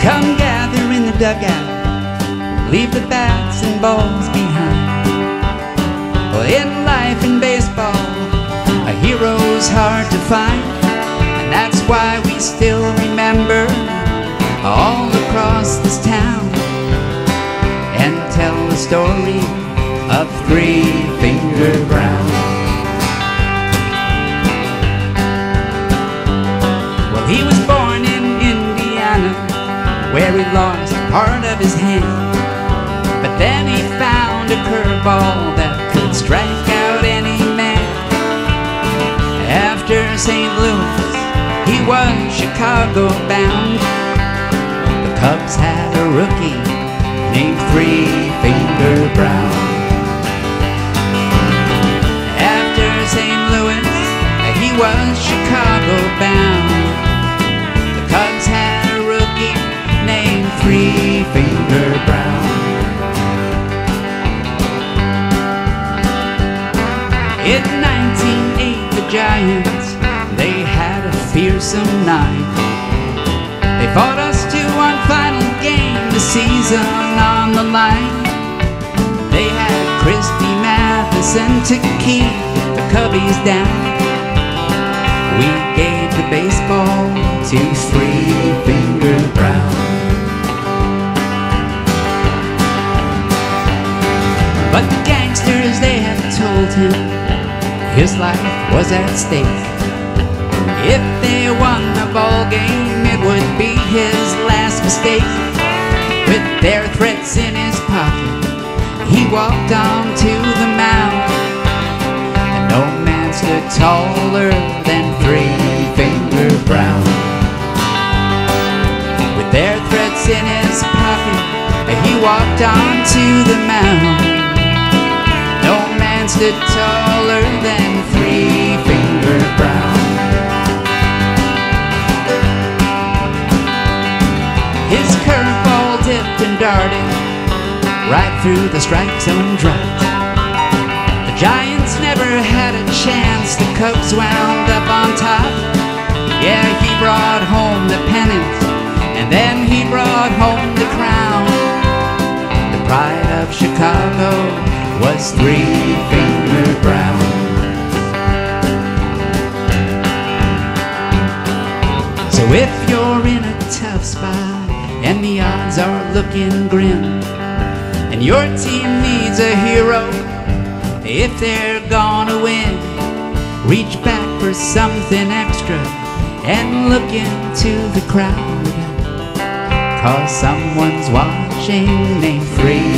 Come gather in the dugout, leave the bats and balls behind. Well, in life in baseball, a hero's hard to find, and that's why we still remember all across this town and tell the story of Three Finger Brown. Where he lost part of his hand. But then he found a curveball that could strike out any man. After St. Louis, he was Chicago bound. The Cubs had a rookie named Three fearsome night. They fought us to one final game, the season on the line. They had Christy Mathewson to keep the Cubbies down. We gave the baseball to Three Finger Brown. But the gangsters, they had told him his life was at stake. If walked on to the mound. And no man stood taller than Three Finger Brown. With their threats in his pocket, eh, he walked on to the mound. No man stood taller than Three Finger Brown. His curveball dipped and darted right through the strike zone drought. The Giants never had a chance. The Cubs wound up on top. Yeah, he brought home the pennant, and then he brought home the crown. The pride of Chicago was Three Finger Brown. So if you're in a tough spot and the odds are looking grim, and your team needs a hero, if they're gonna win, reach back for something extra and look into the crowd. Cause someone's watching named Three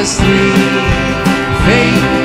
The pride